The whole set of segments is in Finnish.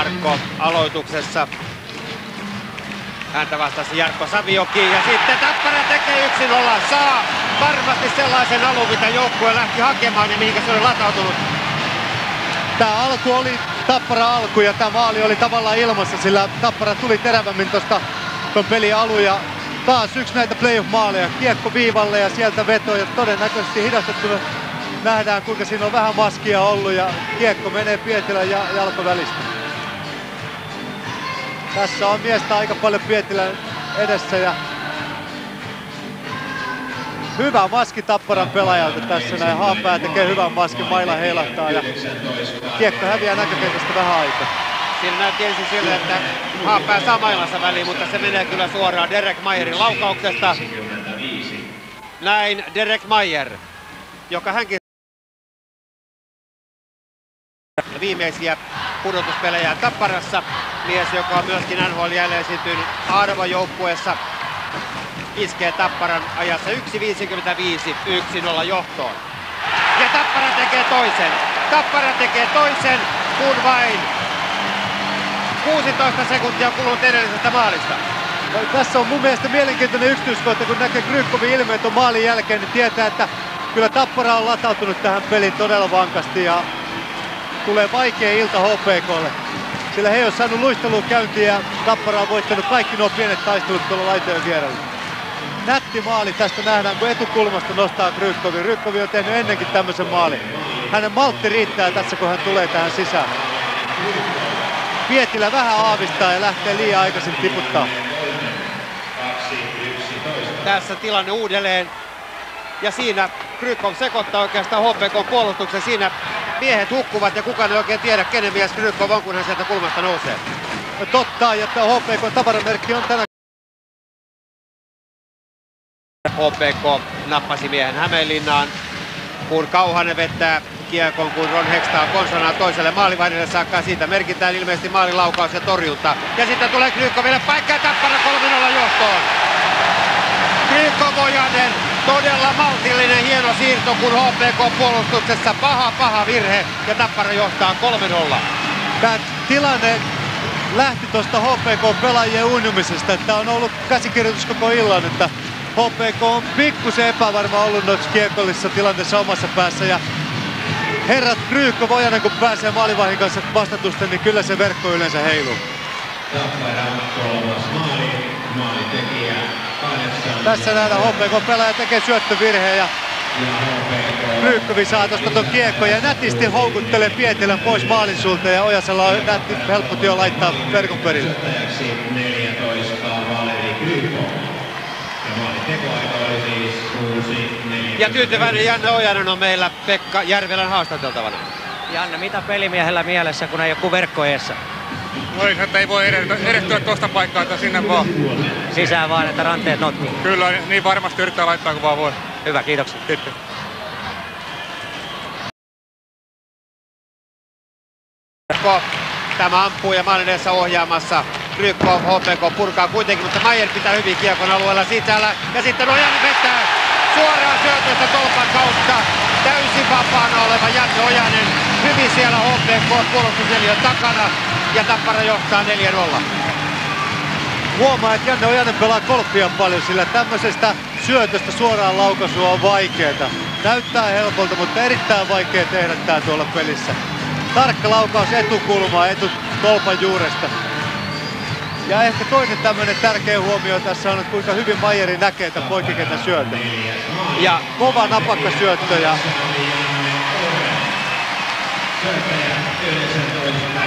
Markko aloituksessa. Häntä vastasi Jarkko Savioki ja sitten Tappara tekee yksin olla. Saa varmasti sellaisen alun, mitä joukkue lähti hakemaan ja mihinkä se oli latautunut. Tämä alku oli Tappara alku ja tämä maali oli tavallaan ilmassa, sillä Tappara tuli terävämmin tuosta tuon pelin alun ja taas yksi näitä playoff-maaleja. Kiekko viivalle ja sieltä veto ja todennäköisesti hidastettuna nähdään kuinka siinä on vähän maskia ollut ja kiekko menee Pietilän ja jalkovälistä. Tässä on miestä aika paljon Pietilän edessä ja hyvä maski Tapparan pelaajalta tässä näin. Haapää tekee hyvän maskin, maila heilahtaa ja kiekko häviää näkökentästä vähän aikaa. Siinä näytti ensin sille, että Haapää saa mailansa väliin, mutta se menee kyllä suoraan Derek Mayerin laukauksesta. Näin Derek Mayer, joka hänkin viimeisiä pudotuspelejä Tapparassa. Mies, joka on myöskin NHL jälleen esiintynyt Arvo-joukkueessa. Iskee Tapparan ajassa 1.55, 1-0 johtoon. Ja Tappara tekee toisen. Tappara tekee toisen, kun vain 16 sekuntia kulunut edellisestä maalista. Tässä on mun mielestä mielenkiintoinen yksityiskohta, kun näkee Krykkovin ilmeet on maalin jälkeen, niin tietää, että kyllä Tappara on latautunut tähän peliin todella vankasti ja tulee vaikea ilta HPKlle. Sillä he ei ole saanut luistelua käyntiin ja Tappara on voittanut kaikki nuo pienet taistelut tuolla laitojen vierellä. Nätti maali tästä nähdään, kun etukulmasta nostaa Krykkovi. Krykkovi on tehnyt ennenkin tämmöisen maalin. Hänen maltti riittää tässä, kun hän tulee tähän sisään. Pietilä vähän aavistaa ja lähtee liian aikaisin tiputtaa. Tässä tilanne uudelleen. Ja siinä Krykov sekoittaa oikeastaan HPK puolustuksen. Siinä miehet hukkuvat ja kukaan ei oikein tiedä, kenen mies Krykov on, kun hän sieltä kulmasta nousee. No totta, että HPK tavaramerkki on tänä HPK nappasi miehen Hämeenlinnaan, kun Kauhanen vettää kiekon, kun Ron Hextall konsonaa toiselle maalivahdille saakka. Siitä merkitään ilmeisesti maalilaukaus ja torjunta. Ja sitten tulee Krykoville paikka ja Tappara 3-0 johtoon. Krykovojanen, todella maltillinen hieno siirto, kun HPK puolustuksessa paha paha virhe ja Tappara johtaa 3-0. Tämä tilanne lähti tuosta HPK-pelaajien uinumisesta. Tämä on ollut käsikirjoitus koko illan, että HPK on pikkusen epävarma ollut noissa kiekollisissa tilanteissa omassa päässä ja herrat Kryykko Vojanen kun pääsee maalivahin kanssa vastatusten, niin kyllä se verkko yleensä heiluu. Tässä nähdään HPK-pelaaja tekee syöttövirheen ja Kryykkovi saa tuosta tuon kiekko ja nätisti houkuttelee Pietilän pois maalin suulta ja Ojasella on nätti, helppo työ laittaa verkon perille. 14 Valeri Kryykko. Ja tyytyväinen Janne Ojanen on meillä Pekka Järvelän haastateltavana. Janne, mitä pelimiehellä mielessä, kun ei joku verkko eessä? No ei, että ei voi erehtyä tuosta paikkaa, että sinne vaan. Sisään vaan, että ranteet notkii. Kyllä, niin varmasti yrittää laittaa kun vaan voi. Hyvä, kiitoksia. Kiitos. Tämä ampuu ja maalin edessä ohjaamassa. Rykko HPK purkaa kuitenkin, mutta Mayer pitää hyvin kiekon alueella sisällä. Ja sitten Ojanen vetää suoraan syötöstä tolpan kautta. Täysin vapaana oleva Janne Ojanen. Hyvin siellä HPK puolustusneliön takana. Ja Tappara johtaa 4-0. Huomaa, että Janne Ojanen pelaa golfia paljon, sillä tämmöisestä syötöstä suoraan laukaisua on vaikeeta. Näyttää helpolta, mutta erittäin vaikea tehdä tää tuolla pelissä. Tarkka laukaus etukulmaa, etu tolpan juuresta. Ja ehkä toinen tämmöinen tärkeä huomio tässä on, että kuinka hyvin Majeri näkee tämän poikikentän syötön. Ja kova napakka syöttö ja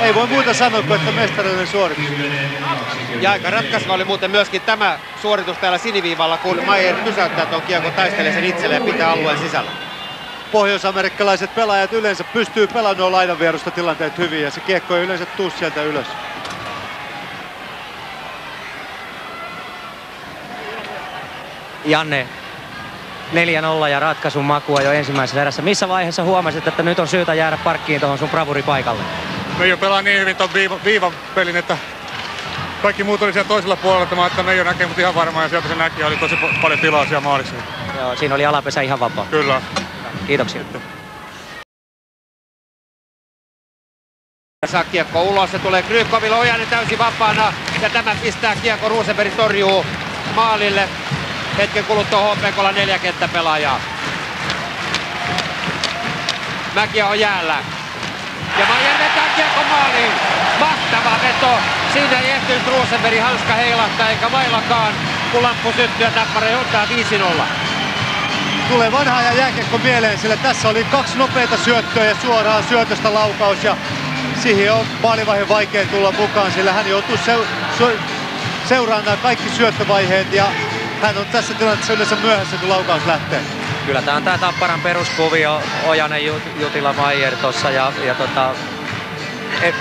ei voi muuta sanoa kuin, että mestarillinen suoritus. Ja aika ratkaiseva oli muuten myöskin tämä suoritus täällä siniviivalla, kun Maier pysäyttää tuon kiekon, taistelee sen itselleen ja pitää alueen sisällä. Pohjois-amerikkalaiset pelaajat yleensä pystyy pelaamaan laidan vierusta tilanteet hyvin ja se kiekko ei yleensä tuu sieltä ylös. Janne, 4-0 ja ratkaisun makua jo ensimmäisessä erässä. Missä vaiheessa huomasit, että nyt on syytä jäädä parkkiin tuohon sun bravuripaikalle? Meijo pelaa niin hyvin tuon viivan, viivan pelin, että kaikki muut oli siellä toisella puolella, että mä että Meijo näkee mut ihan varmaan ja sieltä se näki ja oli tosi paljon tilaa siellä maalissa. Joo, siinä oli alapesä ihan vapaa. Kyllä. Kiitoksia. saa kiekko ulos. Se tulee Krykoville. Ojanen täysin vapaana. Ja tämä pistää kiekko. Rosenberg torjuu maalille. Hetken kuluttua HPKlla neljä kenttäpelaajaa. Mäkiä on jäällä. Ja Maier vetää kiekko maaliin. Mahtava veto. Siinä ei ehtinyt Rosenberg hanska heilahtaa eikä mailakaan. Kun lamppu syttyy ja Tappara johtaa 5-0. Tulee vanha ja jääkiekko mieleen, sillä tässä oli kaksi nopeita syöttöä ja suoraan syötöstä laukaus. Ja siihen on maalivaiheen vaikea tulla mukaan, sillä hän joutuu seu- su- seuraamaan kaikki syöttövaiheet ja hän on tässä tilanteessa yleensä myöhässä, kun laukaus lähtee. Kyllä tämä on tämä Tapparan peruskuvio, Ojanen, Jut- Jutila, Maier tossa ja, ja tota, he,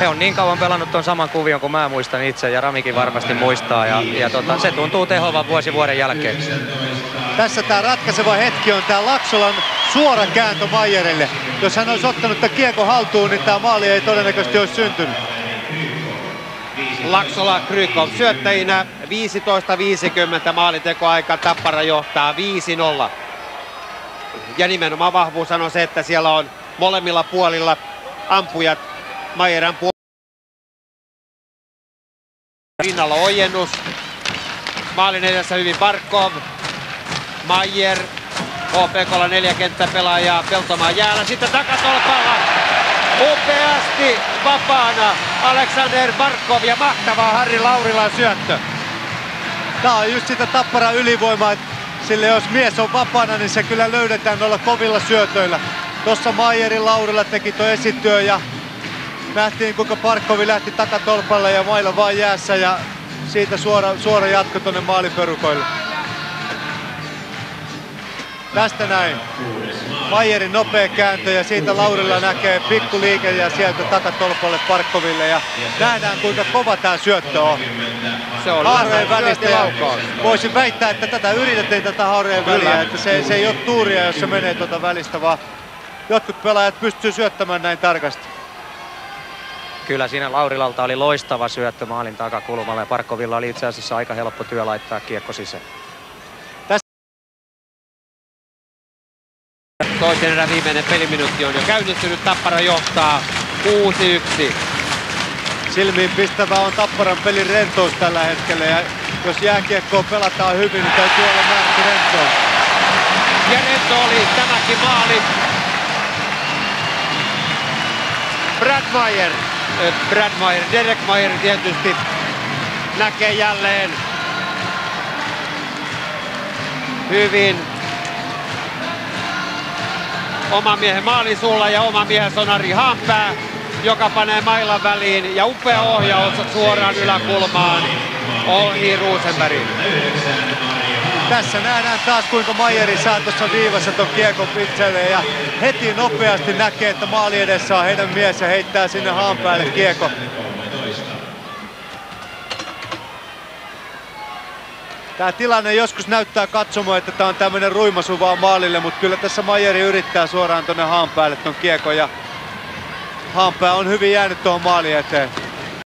he on niin kauan pelannut tuon saman kuvion kuin mä muistan itse ja Ramikin varmasti muistaa ja, ja tota, se tuntuu tehovan vuosi vuoden jälkeen. Tässä tämä ratkaiseva hetki on tämä Laksolan suora kääntö Maijerille. Jos hän olisi ottanut tämän kiekko haltuun, niin tämä maali ei todennäköisesti olisi syntynyt. Laksola Krykov syöttäjinä 15-50 maalintekoaika. Tappara johtaa 5-0. Ja nimenomaan vahvuus on se, että siellä on molemmilla puolilla ampujat. Maijeran puolella. Rinnalla ojennus. Maalin edessä hyvin Barkov. Maijer. HPKlla neljä kenttäpelaajaa. Peltomaa jäällä. Sitten takatolpalla. Upeasti vapaana Alexander Barkov ja mahtavaa Harri Laurilan syöttö. Tämä on just sitä tapparan ylivoimaa, että sille jos mies on vapaana, niin se kyllä löydetään noilla kovilla syötöillä. Tuossa Maijerin Laurila teki tuo esityö ja nähtiin kuinka Parkkovi lähti takatolpalle ja mailla vaan jäässä ja siitä suora, suora jatko tuonne maaliperukoille. Tästä näin. Maijerin nopea kääntö ja siitä Laurilla näkee pikku liike ja sieltä takatolpalle Parkkoville ja nähdään kuinka kova tämä syöttö on. Se on Haareen välistä ja voisin väittää, että tätä yritettiin tätä haareen väliä, että se, se ei ole tuuria, jos se menee tuota välistä, vaan jotkut pelaajat pystyy syöttämään näin tarkasti. Kyllä siinä Laurilalta oli loistava syöttö maalin takakulmalle ja Parkkovilla oli itse asiassa aika helppo työ laittaa kiekko sisään. Toisen erän viimeinen peliminuutti on jo käynnistynyt. Tappara johtaa 6-1. Silmiin pistävä on Tapparan pelin rentous tällä hetkellä ja jos jääkiekkoa pelataan hyvin, niin täytyy olla määrätty rentous. Ja Rento oli tämäkin maali. Brad Meyer, Brad Meyer, Derek Meyer tietysti näkee jälleen hyvin oma miehen maalisuulla ja oma miehen on Ari Haanpää, joka panee mailan väliin ja upea ohjaus suoraan yläkulmaan ohi Rosenbergin. Tässä nähdään taas kuinka Maijeri saa tuossa viivassa ton kiekon itselleen ja heti nopeasti näkee, että maali edessä on heidän mies ja heittää sinne haan päälle kiekko. Tämä tilanne joskus näyttää katsomaan, että tämä on tämmöinen ruimasu vaan maalille, mutta kyllä tässä Maijeri yrittää suoraan tonne haan päälle ton kiekon ja Haanpää on hyvin jäänyt tuohon maali eteen.